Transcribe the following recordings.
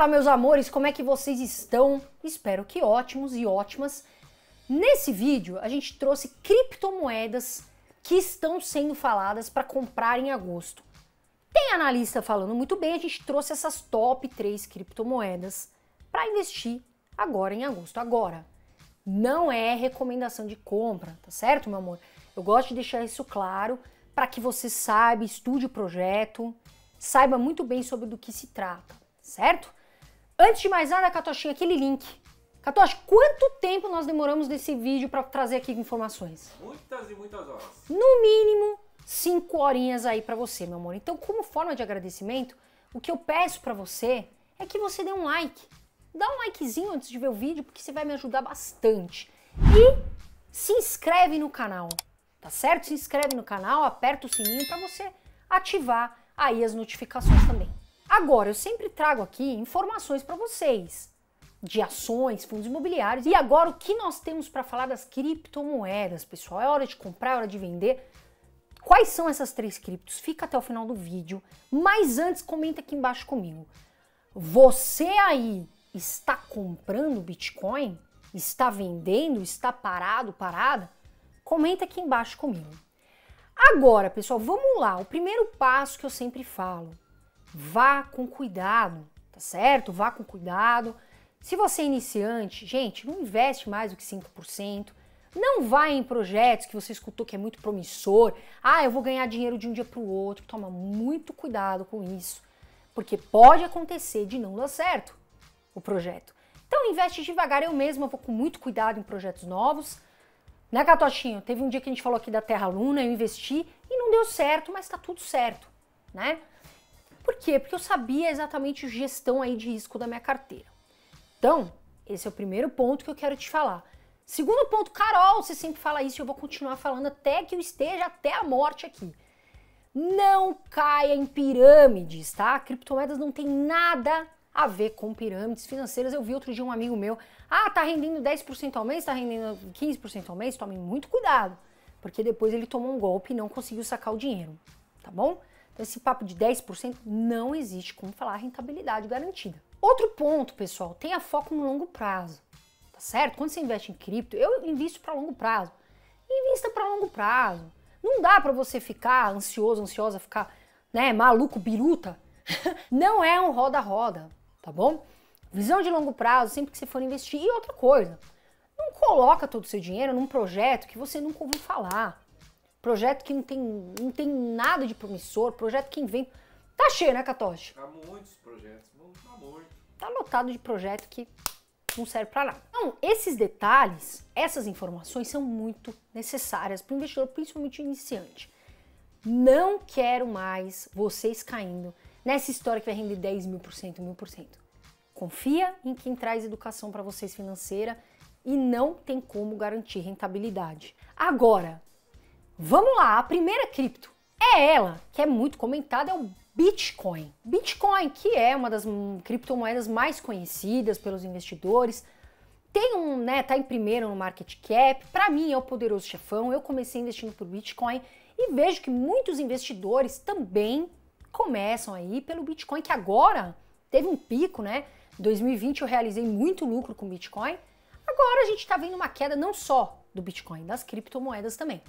Fala, meus amores, como é que vocês estão? Espero que ótimos e ótimas. Nesse vídeo, a gente trouxe criptomoedas que estão sendo faladas para comprar em agosto. Tem analista falando muito bem, a gente trouxe essas top 3 criptomoedas para investir agora em agosto. Agora, não é recomendação de compra, tá certo, meu amor? Eu gosto de deixar isso claro para que você saiba, estude o projeto, saiba muito bem sobre do que se trata, certo? Antes de mais nada, Catochinha, aquele link. Catoche, quanto tempo nós demoramos nesse vídeo para trazer aqui informações? Muitas e muitas horas. No mínimo, cinco horinhas aí para você, meu amor. Então, como forma de agradecimento, o que eu peço para você é que você dê um like. Dá um likezinho antes de ver o vídeo, porque você vai me ajudar bastante. E se inscreve no canal, tá certo? Se inscreve no canal, aperta o sininho para você ativar aí as notificações também. Agora, eu sempre trago aqui informações para vocês de ações, fundos imobiliários. E agora o que nós temos para falar das criptomoedas, pessoal? É hora de comprar, é hora de vender. Quais são essas três criptos? Fica até o final do vídeo. Mas antes, comenta aqui embaixo comigo. Você aí está comprando Bitcoin? Está vendendo? Está parado, parada? Comenta aqui embaixo comigo. Agora, pessoal, vamos lá. O primeiro passo que eu sempre falo vá com cuidado, tá certo? Vá com cuidado. Se você é iniciante, gente, não investe mais do que 5%. Não vá em projetos que você escutou que é muito promissor. Ah, eu vou ganhar dinheiro de um dia para o outro. Toma muito cuidado com isso, porque pode acontecer de não dar certo o projeto. Então investe devagar. Eu mesma vou com muito cuidado em projetos novos. Né, Catochinho? Teve um dia que a gente falou aqui da Terra Luna, eu investi e não deu certo, mas tá tudo certo, né? Por quê? Porque eu sabia exatamente a gestão aí de risco da minha carteira. Então, esse é o primeiro ponto que eu quero te falar. Segundo ponto, Carol, você sempre fala isso e eu vou continuar falando até que eu esteja até a morte aqui. Não caia em pirâmides, tá? Criptomoedas não tem nada a ver com pirâmides financeiras. Eu vi outro dia um amigo meu, ah, tá rendendo 10% ao mês, tá rendendo 15% ao mês, tome muito cuidado, porque depois ele tomou um golpe e não conseguiu sacar o dinheiro, tá bom? Esse papo de 10% não existe como falar rentabilidade garantida. Outro ponto, pessoal, tenha foco no longo prazo, tá certo? Quando você investe em cripto, eu invisto para longo prazo. Invista para longo prazo. Não dá para você ficar ansioso, ansiosa, ficar, né, maluco, biruta. não é um roda-roda, tá bom? Visão de longo prazo, sempre que você for investir. E outra coisa, não coloca todo o seu dinheiro num projeto que você nunca ouviu falar. Projeto que não tem, não tem nada de promissor, projeto que inventa. Tá cheio, né, Catoche? Há muitos projetos, tá muito. Tá lotado de projeto que não serve para nada. Então, esses detalhes, essas informações são muito necessárias para o investidor, principalmente iniciante. Não quero mais vocês caindo nessa história que vai render 10 mil por cento, mil por cento. Confia em quem traz educação para vocês financeira e não tem como garantir rentabilidade. Agora, Vamos lá, a primeira cripto é ela, que é muito comentada, é o Bitcoin. Bitcoin, que é uma das criptomoedas mais conhecidas pelos investidores, tem um, né, tá em primeiro no market cap, para mim é o poderoso chefão. Eu comecei investindo por Bitcoin e vejo que muitos investidores também começam aí pelo Bitcoin, que agora teve um pico, né? Em 2020 eu realizei muito lucro com Bitcoin. Agora a gente está vendo uma queda não só do Bitcoin, das criptomoedas também.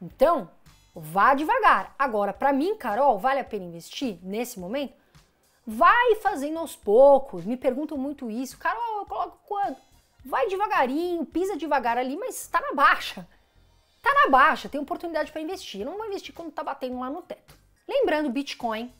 Então, vá devagar. Agora, para mim, Carol, vale a pena investir nesse momento? Vai fazendo aos poucos. Me perguntam muito isso. Carol, eu coloco quanto? Vai devagarinho, pisa devagar ali, mas está na baixa. Tá na baixa, tem oportunidade para investir. Eu não vou investir quando tá batendo lá no teto. Lembrando, Bitcoin,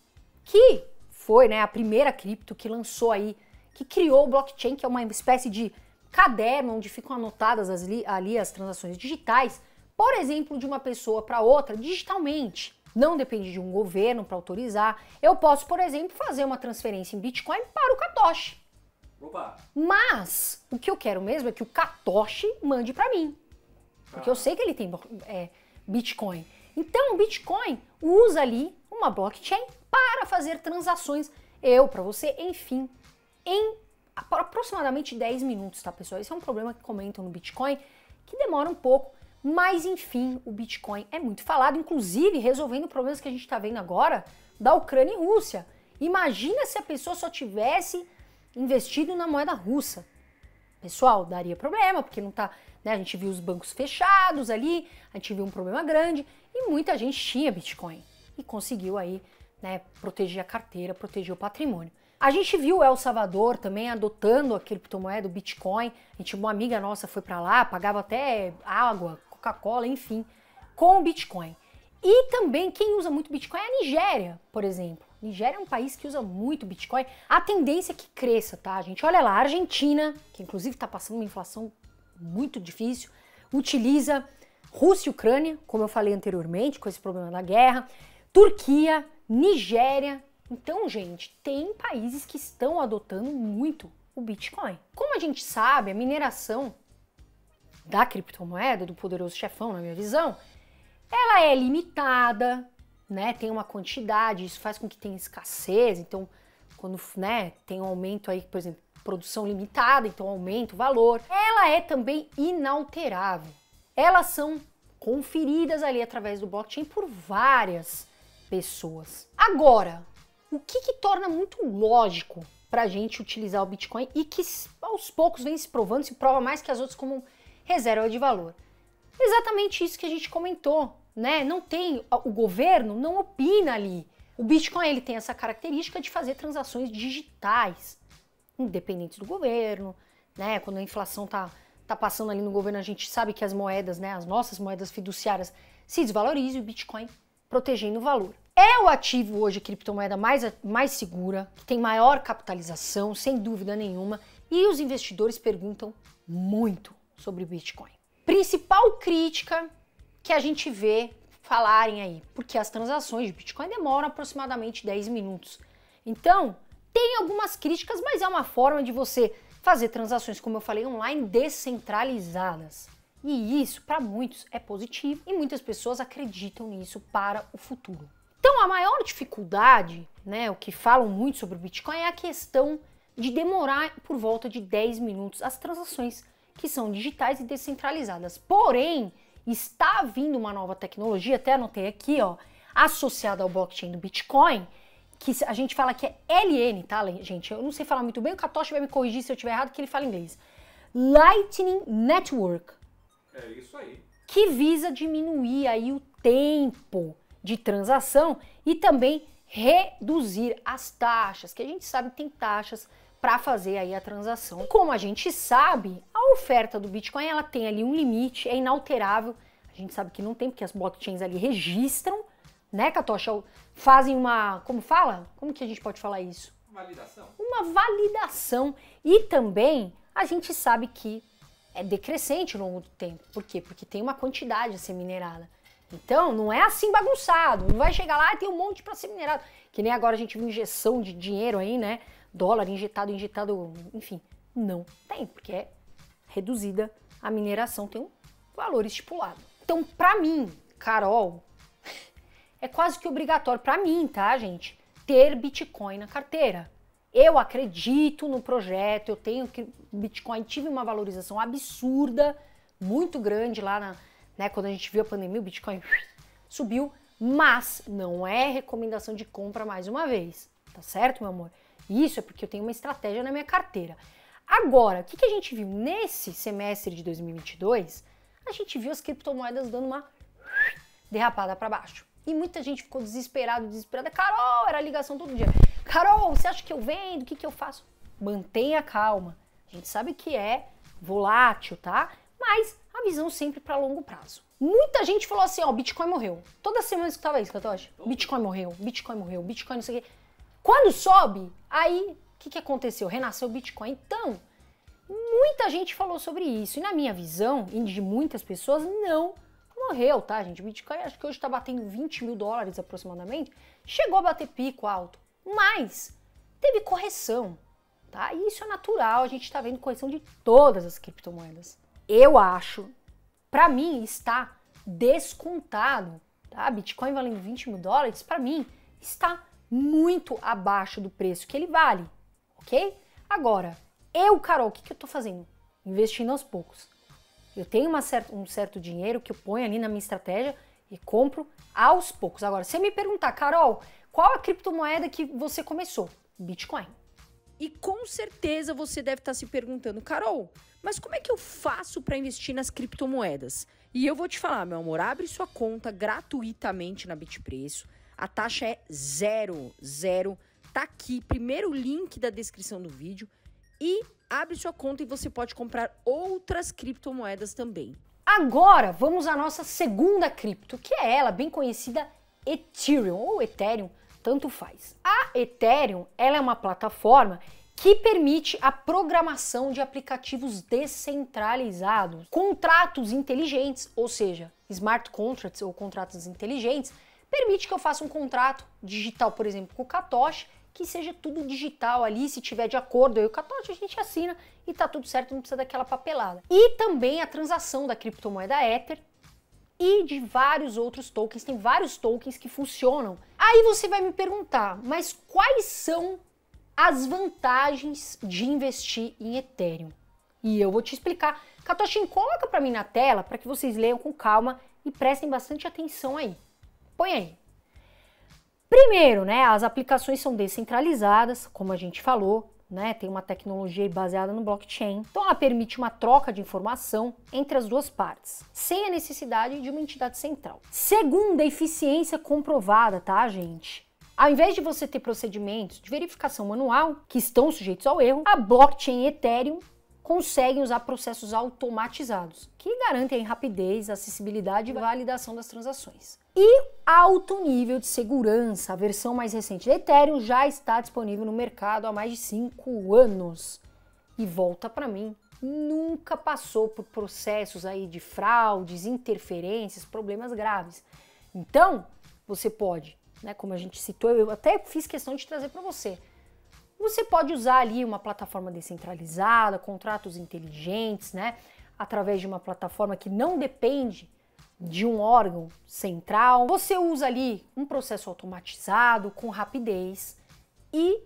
que foi né, a primeira cripto que lançou aí, que criou o blockchain, que é uma espécie de caderno onde ficam anotadas ali, ali as transações digitais por exemplo, de uma pessoa para outra digitalmente. Não depende de um governo para autorizar. Eu posso, por exemplo, fazer uma transferência em Bitcoin para o Katoshi. Opa. Mas o que eu quero mesmo é que o Katoshi mande para mim. Porque eu sei que ele tem é, Bitcoin. Então, o Bitcoin usa ali uma blockchain para fazer transações. Eu, para você, enfim, em aproximadamente 10 minutos, tá, pessoal? Esse é um problema que comentam no Bitcoin, que demora um pouco mas enfim, o Bitcoin é muito falado, inclusive resolvendo problemas que a gente está vendo agora da Ucrânia e Rússia. Imagina se a pessoa só tivesse investido na moeda russa. Pessoal, daria problema, porque não tá. Né, a gente viu os bancos fechados ali, a gente viu um problema grande e muita gente tinha Bitcoin e conseguiu aí né, proteger a carteira, proteger o patrimônio. A gente viu El Salvador também adotando a criptomoeda, o Bitcoin. A gente, uma amiga nossa foi para lá, pagava até água, Coca-Cola, enfim, com o Bitcoin. E também quem usa muito Bitcoin é a Nigéria, por exemplo. Nigéria é um país que usa muito Bitcoin. A tendência é que cresça, tá, gente? Olha lá, a Argentina, que inclusive está passando uma inflação muito difícil, utiliza Rússia e Ucrânia, como eu falei anteriormente, com esse problema da guerra, Turquia, Nigéria. Então, gente, tem países que estão adotando muito o Bitcoin. Como a gente sabe, a mineração da criptomoeda, do poderoso chefão, na minha visão, ela é limitada, né? Tem uma quantidade, isso faz com que tenha escassez. Então, quando né, tem um aumento aí, por exemplo, produção limitada, então aumenta o valor. Ela é também inalterável. Elas são conferidas ali através do blockchain por várias pessoas. Agora, o que, que torna muito lógico para a gente utilizar o Bitcoin e que aos poucos vem se provando, se prova mais que as outras como reserva de valor? Exatamente isso que a gente comentou, né? Não tem o governo não opina ali. O Bitcoin ele tem essa característica de fazer transações digitais, independentes do governo, né? Quando a inflação tá tá passando ali no governo, a gente sabe que as moedas, né, as nossas moedas fiduciárias se desvalorizam e o Bitcoin protegendo o valor. É o ativo hoje, criptomoeda mais, mais segura, que tem maior capitalização, sem dúvida nenhuma, e os investidores perguntam muito sobre o Bitcoin. Principal crítica que a gente vê falarem aí, porque as transações de Bitcoin demoram aproximadamente 10 minutos. Então, tem algumas críticas, mas é uma forma de você fazer transações, como eu falei, online descentralizadas. E isso, para muitos, é positivo e muitas pessoas acreditam nisso para o futuro. Então, a maior dificuldade, né, o que falam muito sobre o Bitcoin é a questão de demorar por volta de 10 minutos as transações que são digitais e descentralizadas. Porém, está vindo uma nova tecnologia, até anotei aqui, ó, associada ao blockchain do Bitcoin, que a gente fala que é LN, tá, gente? Eu não sei falar muito bem, o Katoshi vai me corrigir se eu estiver errado, que ele fala inglês. Lightning Network. É isso aí. Que visa diminuir aí o tempo de transação e também reduzir as taxas, que a gente sabe que tem taxas para fazer aí a transação. Como a gente sabe, a oferta do Bitcoin ela tem ali um limite, é inalterável. A gente sabe que não tem, porque as blockchains ali registram, né, Katocha? Fazem uma. Como fala? Como que a gente pode falar isso? Validação. Uma validação. E também a gente sabe que é decrescente ao longo do tempo. Por quê? Porque tem uma quantidade a ser minerada. Então, não é assim bagunçado. Não vai chegar lá e tem um monte para ser minerado. Que nem agora a gente viu injeção de dinheiro aí, né? Dólar injetado, injetado, enfim. Não tem, porque é reduzida a mineração, tem um valor estipulado. Então, para mim, Carol, é quase que obrigatório para mim, tá, gente, ter Bitcoin na carteira. Eu acredito no projeto, eu tenho que Bitcoin tive uma valorização absurda, muito grande lá na, né, quando a gente viu a pandemia, o Bitcoin subiu, mas não é recomendação de compra mais uma vez, tá certo, meu amor? Isso é porque eu tenho uma estratégia na minha carteira. Agora, o que, que a gente viu nesse semestre de 2022? A gente viu as criptomoedas dando uma derrapada para baixo. E muita gente ficou desesperado, desesperada. Carol, era ligação todo dia. Carol, você acha que eu vendo? O que, que eu faço? Mantenha calma. A gente sabe que é volátil, tá? Mas a visão sempre para longo prazo. Muita gente falou assim, ó, Bitcoin morreu. Toda semana eu escutava isso, Catoche. Bitcoin morreu, Bitcoin morreu, Bitcoin não sei o quê. Quando sobe, aí o que, que aconteceu? Renasceu o Bitcoin. Então, muita gente falou sobre isso. E na minha visão, e de muitas pessoas, não morreu, tá, gente? O Bitcoin acho que hoje está batendo 20 mil dólares aproximadamente. Chegou a bater pico alto. Mas teve correção, tá? E isso é natural, a gente está vendo correção de todas as criptomoedas. Eu acho, para mim, está descontado, tá? Bitcoin valendo 20 mil dólares, para mim, está muito abaixo do preço que ele vale, ok? Agora, eu, Carol, o que, que eu tô fazendo? Investindo aos poucos. Eu tenho certa, um certo dinheiro que eu ponho ali na minha estratégia e compro aos poucos. Agora, se me perguntar, Carol, qual a criptomoeda que você começou? Bitcoin. E com certeza você deve estar se perguntando, Carol, mas como é que eu faço para investir nas criptomoedas? E eu vou te falar, meu amor, abre sua conta gratuitamente na Bitpreço. A taxa é zero, zero. Tá aqui, primeiro link da descrição do vídeo. E abre sua conta e você pode comprar outras criptomoedas também. Agora, vamos à nossa segunda cripto, que é ela, bem conhecida Ethereum ou Ethereum, tanto faz. A Ethereum, ela é uma plataforma que permite a programação de aplicativos descentralizados, contratos inteligentes, ou seja, smart contracts ou contratos inteligentes, permite que eu faça um contrato digital, por exemplo, com o Katoshi, que seja tudo digital ali, se tiver de acordo, aí o Katoshi a gente assina e tá tudo certo, não precisa daquela papelada. E também a transação da criptomoeda Ether e de vários outros tokens, tem vários tokens que funcionam. Aí você vai me perguntar, mas quais são as vantagens de investir em Ethereum. E eu vou te explicar. Katoshin, coloca para mim na tela para que vocês leiam com calma e prestem bastante atenção aí. Põe aí. Primeiro, né, as aplicações são descentralizadas, como a gente falou, né, tem uma tecnologia baseada no blockchain. Então ela permite uma troca de informação entre as duas partes, sem a necessidade de uma entidade central. Segunda, eficiência comprovada, tá, gente? Ao invés de você ter procedimentos de verificação manual que estão sujeitos ao erro, a blockchain Ethereum consegue usar processos automatizados que garantem rapidez, acessibilidade e validação das transações. E alto nível de segurança. A versão mais recente da Ethereum já está disponível no mercado há mais de 5 anos. E volta para mim, nunca passou por processos aí de fraudes, interferências, problemas graves. Então, você pode né, como a gente citou, eu até fiz questão de trazer para você. Você pode usar ali uma plataforma descentralizada, contratos inteligentes, né, através de uma plataforma que não depende de um órgão central. Você usa ali um processo automatizado, com rapidez e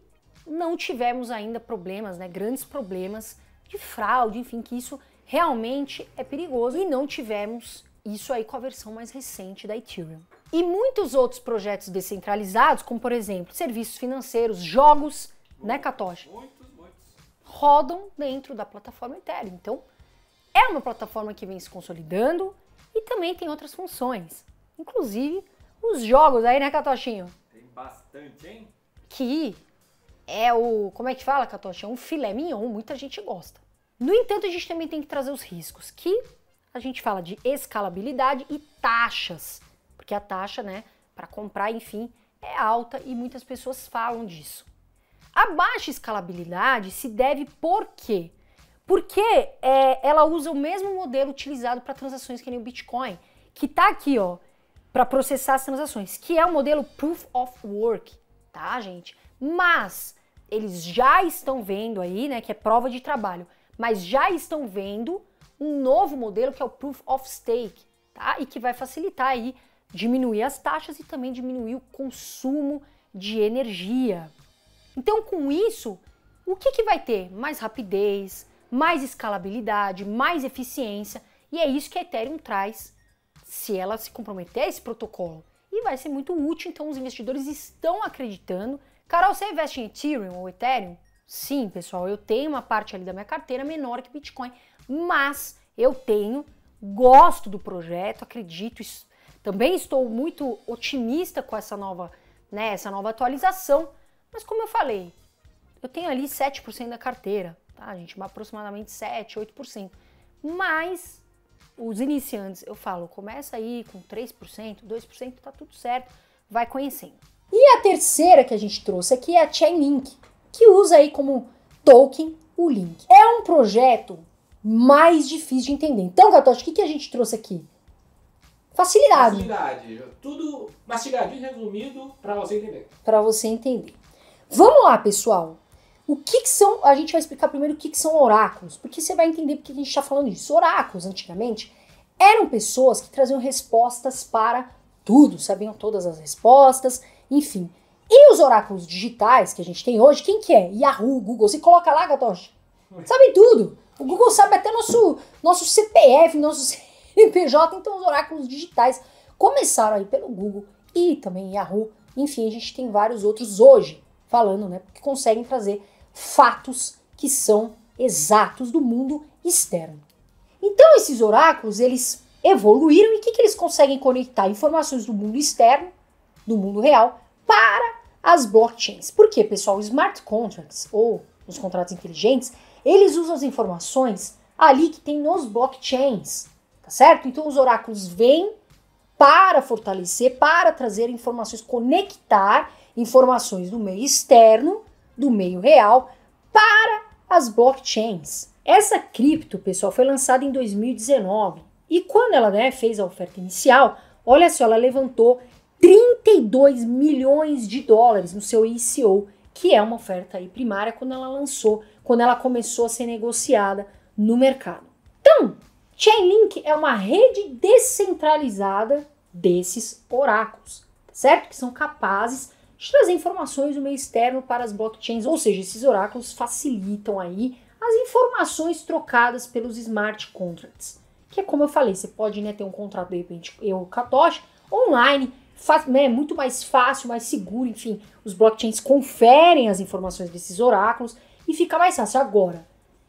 não tivemos ainda problemas, né, grandes problemas de fraude, enfim, que isso realmente é perigoso e não tivemos isso aí com a versão mais recente da Ethereum. E muitos outros projetos descentralizados, como por exemplo, serviços financeiros, jogos, né, Katoshi? Muitos, muitos. Rodam dentro da plataforma Ethereum. Então, é uma plataforma que vem se consolidando e também tem outras funções. Inclusive, os jogos aí, né, Katoshinho? Tem bastante, hein? Que é o. Como é que fala, Katoshi? É um filé mignon, muita gente gosta. No entanto, a gente também tem que trazer os riscos, que a gente fala de escalabilidade e taxas, porque a taxa, né, para comprar, enfim, é alta e muitas pessoas falam disso. A baixa escalabilidade se deve por quê? Porque é, ela usa o mesmo modelo utilizado para transações que nem o Bitcoin, que está aqui, ó, para processar as transações, que é o modelo Proof of Work, tá, gente? Mas eles já estão vendo aí, né, que é prova de trabalho, mas já estão vendo um novo modelo que é o Proof of Stake, tá? E que vai facilitar aí diminuir as taxas e também diminuir o consumo de energia. Então, com isso, o que, que vai ter? Mais rapidez, mais escalabilidade, mais eficiência, e é isso que a Ethereum traz se ela se comprometer a esse protocolo. E vai ser muito útil, então os investidores estão acreditando. Carol, você investe em Ethereum ou Ethereum? Sim, pessoal, eu tenho uma parte ali da minha carteira menor que Bitcoin, mas eu tenho, gosto do projeto, acredito, também estou muito otimista com essa nova, né, essa nova atualização, mas como eu falei, eu tenho ali 7% da carteira, tá, gente? Aproximadamente 7, 8%. Mas os iniciantes, eu falo, começa aí com 3%, 2%, tá tudo certo, vai conhecendo. E a terceira que a gente trouxe aqui é a Chainlink, que usa aí como token o Link. É um projeto mais difícil de entender. Então, Gatoshi, o que, que a gente trouxe aqui? Facilidade. Facilidade. Tudo mastigadinho, resumido, para você entender. Para você entender. Vamos lá, pessoal. O que, que, são. A gente vai explicar primeiro o que, que são oráculos, porque você vai entender porque a gente está falando disso. Oráculos, antigamente, eram pessoas que traziam respostas para tudo, sabiam todas as respostas, enfim. E os oráculos digitais que a gente tem hoje, quem que é? Yahoo, Google. Você coloca lá, Gatoshi. Sabe tudo. O Google sabe até nosso, nosso CPF, nosso CNPJ, então os oráculos digitais começaram aí pelo Google e também Yahoo. Enfim, a gente tem vários outros hoje falando, né, que conseguem trazer fatos que são exatos do mundo externo. Então esses oráculos, eles evoluíram e o que, que eles conseguem conectar? Informações do mundo externo, do mundo real, para as blockchains. Por quê, pessoal? Os smart contracts, ou os contratos inteligentes, eles usam as informações ali que tem nos blockchains, tá certo? Então os oráculos vêm para fortalecer, para trazer informações, conectar informações do meio externo, do meio real, para as blockchains. Essa cripto, pessoal, foi lançada em 2019 e quando ela né, fez a oferta inicial, olha só, ela levantou 32 milhões de dólares no seu ICO, que é uma oferta aí primária quando ela lançou, quando ela começou a ser negociada no mercado. Então, Chainlink é uma rede descentralizada desses oráculos, certo? Que são capazes de trazer informações do meio externo para as blockchains, ou seja, esses oráculos facilitam aí as informações trocadas pelos smart contracts. Que é como eu falei, você pode né, ter um contrato, de repente, eu, Katoshi, online, faz, né, muito mais fácil, mais seguro, enfim, os blockchains conferem as informações desses oráculos e fica mais fácil. Agora,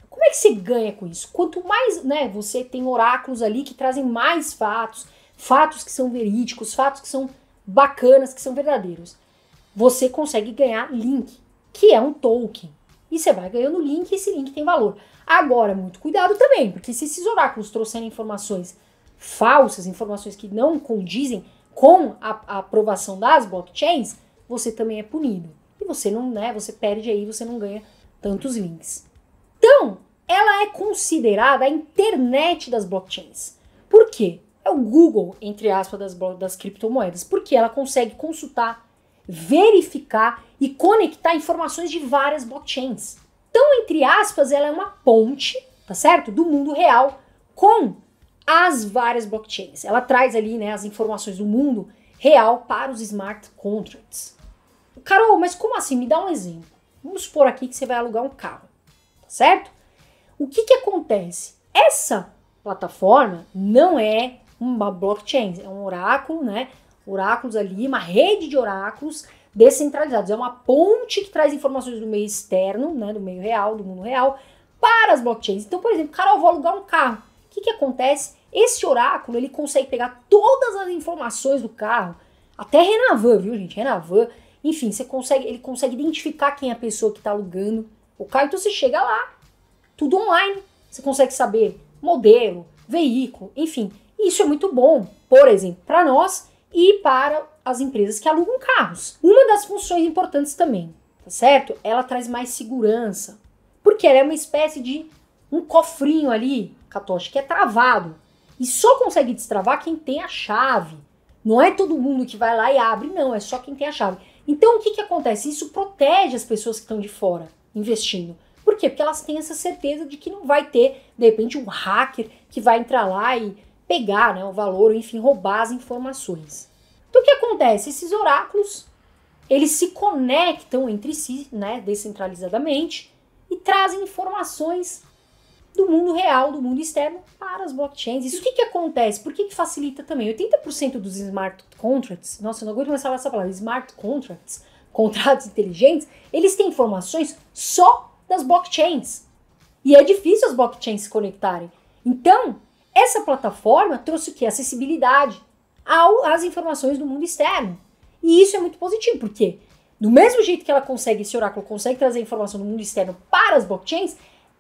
como é que você ganha com isso? Quanto mais né, você tem oráculos ali que trazem mais fatos, fatos que são verídicos, fatos que são bacanas, que são verdadeiros, você consegue ganhar link, que é um token. E você vai ganhando link e esse link tem valor. Agora, muito cuidado também, porque se esses oráculos trouxerem informações falsas, informações que não condizem com a, a aprovação das blockchains, você também é punido. E você não, né, você perde aí, você não ganha tantos links. Então, ela é considerada a internet das blockchains. Por quê? é o Google, entre aspas, das, das criptomoedas, porque ela consegue consultar, verificar e conectar informações de várias blockchains. Então, entre aspas, ela é uma ponte, tá certo? Do mundo real com as várias blockchains. Ela traz ali, né, as informações do mundo real para os smart contracts. Carol, mas como assim? Me dá um exemplo. Vamos supor aqui que você vai alugar um carro, tá certo? O que que acontece? Essa plataforma não é uma blockchain, é um oráculo, né? Oráculos ali, uma rede de oráculos descentralizados. É uma ponte que traz informações do meio externo, né, do meio real, do mundo real, para as blockchains. Então, por exemplo, cara, eu vou alugar um carro. O que, que acontece? Esse oráculo, ele consegue pegar todas as informações do carro, até Renavan, viu, gente? Renavan. Enfim, você consegue, ele consegue identificar quem é a pessoa que está alugando o carro. Então, você chega lá, tudo online. Você consegue saber modelo, veículo, enfim. Isso é muito bom, por exemplo, para nós e para as empresas que alugam carros. Uma das funções importantes também, tá certo? Ela traz mais segurança, porque ela é uma espécie de um cofrinho ali, Catoche, que é travado. E só consegue destravar quem tem a chave. Não é todo mundo que vai lá e abre, não, é só quem tem a chave. Então o que, que acontece? Isso protege as pessoas que estão de fora investindo. Por quê? Porque elas têm essa certeza de que não vai ter, de repente, um hacker que vai entrar lá e pegar né, o valor, enfim, roubar as informações. Então o que acontece? Esses oráculos, eles se conectam entre si, né, descentralizadamente, e trazem informações do mundo real, do mundo externo, para as blockchains. Isso o que, que acontece? Por que, que facilita também? 80% dos smart contracts, nossa, eu não aguento mais falar essa palavra, smart contracts, contratos inteligentes, eles têm informações só das blockchains. E é difícil as blockchains se conectarem. Então, essa plataforma trouxe o que? Acessibilidade ao, às informações do mundo externo. E isso é muito positivo, porque do mesmo jeito que ela consegue, esse oráculo consegue trazer informação do mundo externo para as blockchains,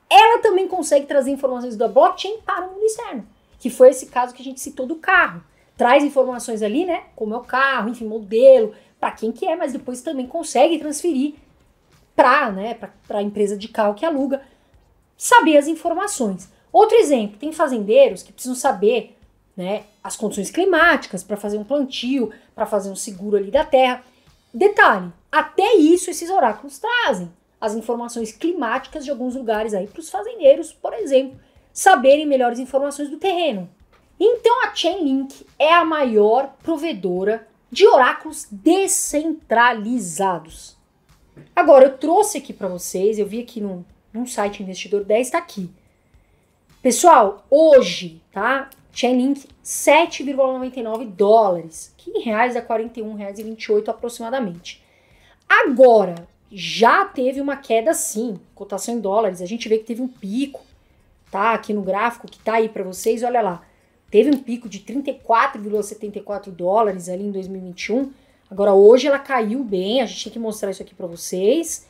ela também consegue trazer informações da blockchain para o mundo externo. Que foi esse caso que a gente citou do carro. Traz informações ali, né? Como é o carro, enfim, modelo, para quem que é, mas depois também consegue transferir para né, a empresa de carro que aluga, saber as informações. Outro exemplo, tem fazendeiros que precisam saber né, as condições climáticas para fazer um plantio, para fazer um seguro ali da terra. Detalhe, até isso esses oráculos trazem as informações climáticas de alguns lugares aí para os fazendeiros, por exemplo, saberem melhores informações do terreno. Então a Chainlink é a maior provedora de oráculos descentralizados. Agora eu trouxe aqui para vocês, eu vi aqui no, num site Investidor 10, está aqui Pessoal, hoje, tá? Chainlink 7,99 dólares, que em reais é R$ 41,28 aproximadamente. Agora, já teve uma queda sim, cotação em dólares. A gente vê que teve um pico, tá? Aqui no gráfico que tá aí para vocês, olha lá. Teve um pico de 34,74 dólares ali em 2021. Agora hoje ela caiu bem, a gente tem que mostrar isso aqui para vocês.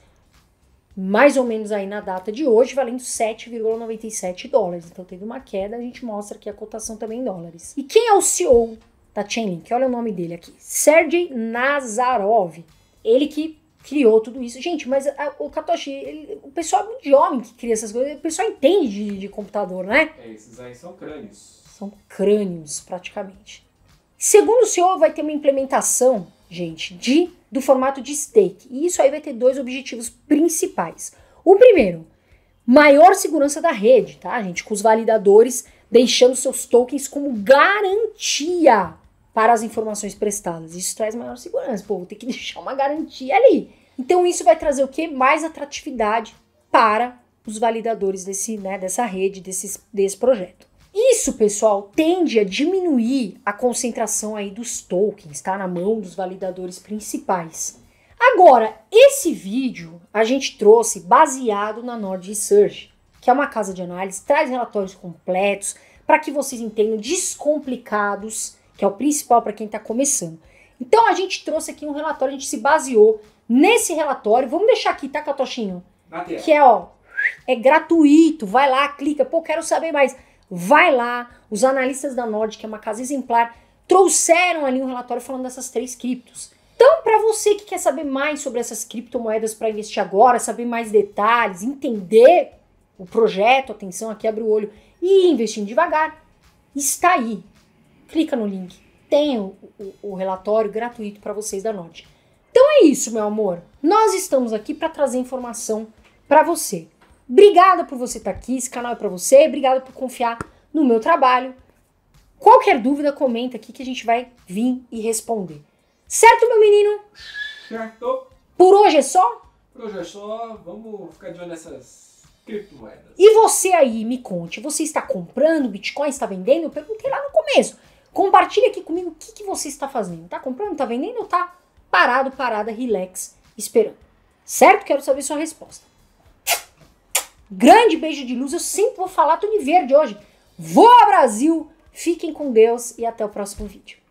Mais ou menos aí na data de hoje, valendo 7,97 dólares. Então teve uma queda, a gente mostra aqui a cotação também em dólares. E quem é o CEO da Chainlink? Olha o nome dele aqui. Sergey Nazarov. Ele que criou tudo isso. Gente, mas a, o Katoshi, ele, o pessoal é muito jovem que cria essas coisas, o pessoal entende de, de computador, né? É, esses aí são crânios. São crânios, praticamente. Segundo o senhor, vai ter uma implementação, gente, de do formato de stake. E isso aí vai ter dois objetivos principais. O primeiro, maior segurança da rede, tá, gente? Com os validadores deixando seus tokens como garantia para as informações prestadas. Isso traz maior segurança. Pô, vou ter que deixar uma garantia ali. Então isso vai trazer o que? Mais atratividade para os validadores desse, né, dessa rede, desse, desse projeto. Isso, pessoal, tende a diminuir a concentração aí dos tokens, tá? Na mão dos validadores principais. Agora, esse vídeo a gente trouxe baseado na Nord Research, que é uma casa de análise, traz relatórios completos para que vocês entendam descomplicados que é o principal para quem está começando. Então a gente trouxe aqui um relatório, a gente se baseou nesse relatório. Vamos deixar aqui, tá, Catochinho? Que é, ó, é gratuito. Vai lá, clica. Pô, quero saber mais. Vai lá. Os analistas da Nord, que é uma casa exemplar, trouxeram ali um relatório falando dessas três criptos. Então, para você que quer saber mais sobre essas criptomoedas para investir agora, saber mais detalhes, entender o projeto, atenção, aqui abre o olho e investir devagar, está aí clica no link. Tem o, o, o relatório gratuito para vocês da Node. Então é isso, meu amor. Nós estamos aqui para trazer informação para você. Obrigada por você estar tá aqui. Esse canal é para você. Obrigada por confiar no meu trabalho. Qualquer dúvida, comenta aqui que a gente vai vir e responder. Certo, meu menino? Certo. Por hoje é só? Por hoje é só. Vamos ficar de olho nessas criptomoedas. E você aí, me conte, você está comprando Bitcoin, está vendendo? Eu perguntei lá no começo. Compartilhe aqui comigo o que, que você está fazendo. Tá comprando, tá vendendo ou tá parado, parada, relax, esperando? Certo? Quero saber sua resposta. Grande beijo de luz. Eu sempre vou falar tudo de verde hoje. Voa Brasil! Fiquem com Deus e até o próximo vídeo.